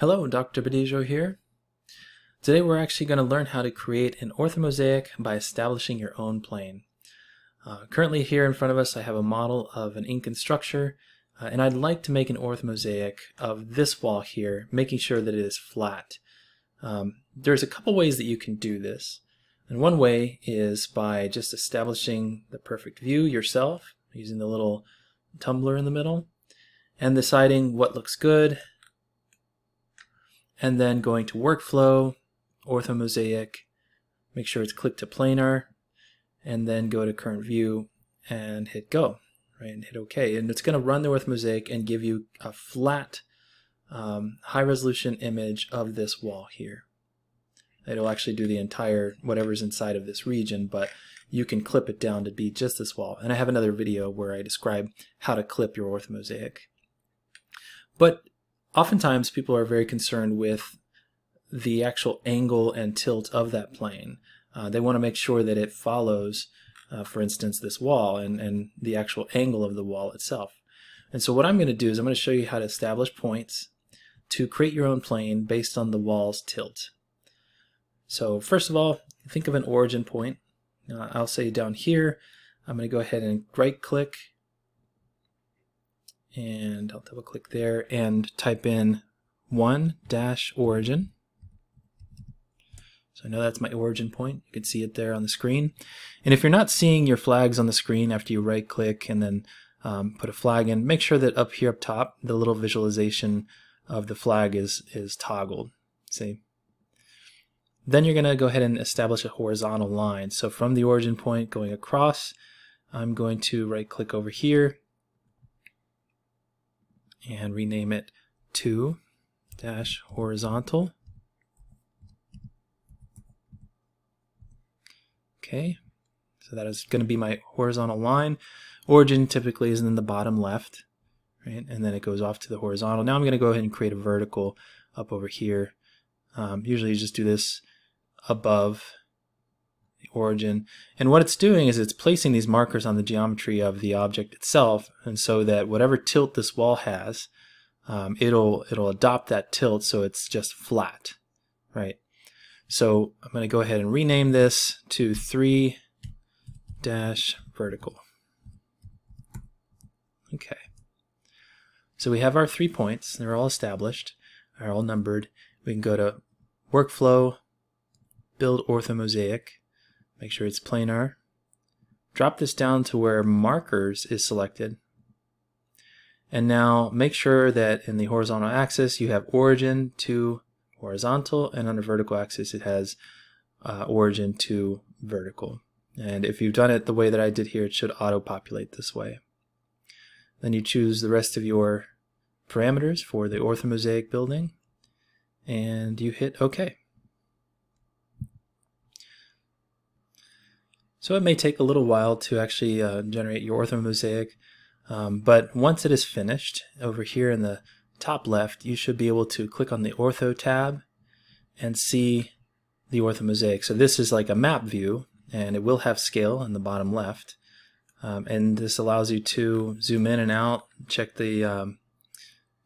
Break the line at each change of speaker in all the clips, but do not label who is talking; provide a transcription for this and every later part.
Hello, Dr. Badillo here. Today we're actually going to learn how to create an orthomosaic by establishing your own plane. Uh, currently here in front of us I have a model of an Incan structure uh, and I'd like to make an orthomosaic of this wall here, making sure that it is flat. Um, there's a couple ways that you can do this. And one way is by just establishing the perfect view yourself, using the little tumbler in the middle, and deciding what looks good, and then going to workflow, orthomosaic, make sure it's click to planar, and then go to current view and hit go, right, and hit OK. And it's going to run the orthomosaic and give you a flat, um, high resolution image of this wall here. It'll actually do the entire whatever's inside of this region, but you can clip it down to be just this wall. And I have another video where I describe how to clip your orthomosaic. But oftentimes people are very concerned with the actual angle and tilt of that plane. Uh, they want to make sure that it follows, uh, for instance, this wall and, and the actual angle of the wall itself. And so what I'm going to do is I'm going to show you how to establish points to create your own plane based on the wall's tilt. So first of all, think of an origin point. Uh, I'll say down here, I'm going to go ahead and right click and I'll double click there and type in 1 dash origin. So I know that's my origin point. You can see it there on the screen. And if you're not seeing your flags on the screen after you right click and then um, put a flag in, make sure that up here up top, the little visualization of the flag is, is toggled. See? Then you're going to go ahead and establish a horizontal line. So from the origin point going across, I'm going to right click over here and rename it to dash horizontal. Okay, so that is going to be my horizontal line. Origin typically is in the bottom left, right? And then it goes off to the horizontal. Now I'm going to go ahead and create a vertical up over here. Um, usually you just do this above origin. And what it's doing is it's placing these markers on the geometry of the object itself, and so that whatever tilt this wall has, um, it'll it'll adopt that tilt so it's just flat, right? So I'm going to go ahead and rename this to 3 dash vertical. Okay. So we have our three points. They're all established. They're all numbered. We can go to workflow, build orthomosaic, make sure it's planar, drop this down to where markers is selected, and now make sure that in the horizontal axis you have origin to horizontal and on the vertical axis it has uh, origin to vertical. And if you've done it the way that I did here, it should auto-populate this way. Then you choose the rest of your parameters for the orthomosaic building and you hit OK. So it may take a little while to actually uh, generate your orthomosaic, um, but once it is finished, over here in the top left, you should be able to click on the Ortho tab and see the orthomosaic. So this is like a map view, and it will have scale in the bottom left. Um, and this allows you to zoom in and out, check the um,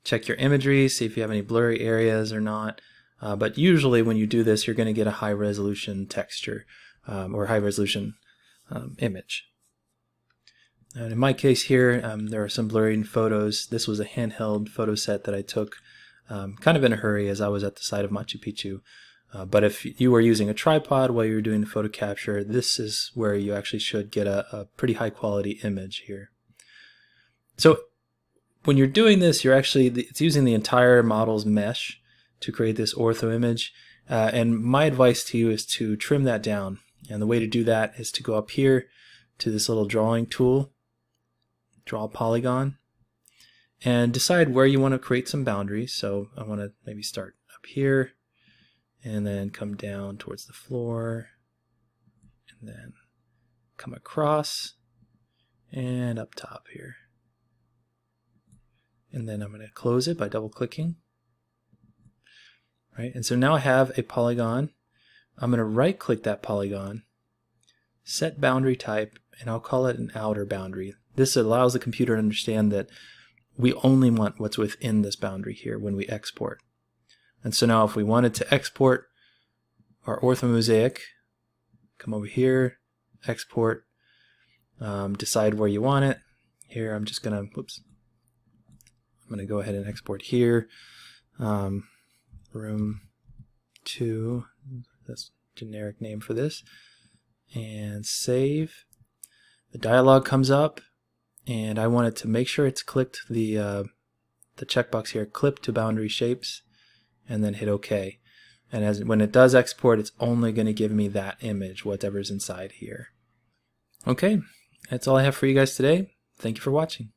check your imagery, see if you have any blurry areas or not. Uh, but usually when you do this, you're going to get a high resolution texture um, or high resolution um, image. And in my case here, um, there are some blurry photos. This was a handheld photo set that I took um, kind of in a hurry as I was at the site of Machu Picchu. Uh, but if you were using a tripod while you were doing the photo capture, this is where you actually should get a, a pretty high quality image here. So when you're doing this, you're actually, it's using the entire model's mesh to create this ortho image. Uh, and my advice to you is to trim that down. And the way to do that is to go up here to this little drawing tool draw a polygon, and decide where you want to create some boundaries. So I want to maybe start up here and then come down towards the floor and then come across and up top here. And then I'm going to close it by double clicking. Right, and so now I have a polygon. I'm going to right click that polygon, set boundary type, and I'll call it an outer boundary. This allows the computer to understand that we only want what's within this boundary here when we export. And so now if we wanted to export our orthomosaic, come over here, export, um, decide where you want it. Here I'm just gonna, whoops, I'm gonna go ahead and export here. Um, room 2, that's generic name for this, and save. The dialog comes up, and I wanted to make sure it's clicked the uh, the checkbox here, clip to boundary shapes, and then hit OK. And as when it does export, it's only going to give me that image, whatever's inside here. Okay, that's all I have for you guys today. Thank you for watching.